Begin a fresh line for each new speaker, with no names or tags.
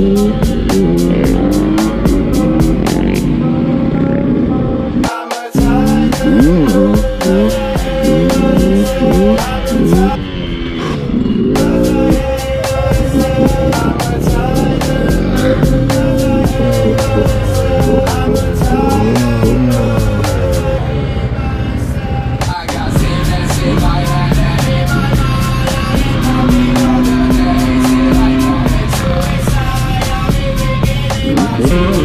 mình
Thank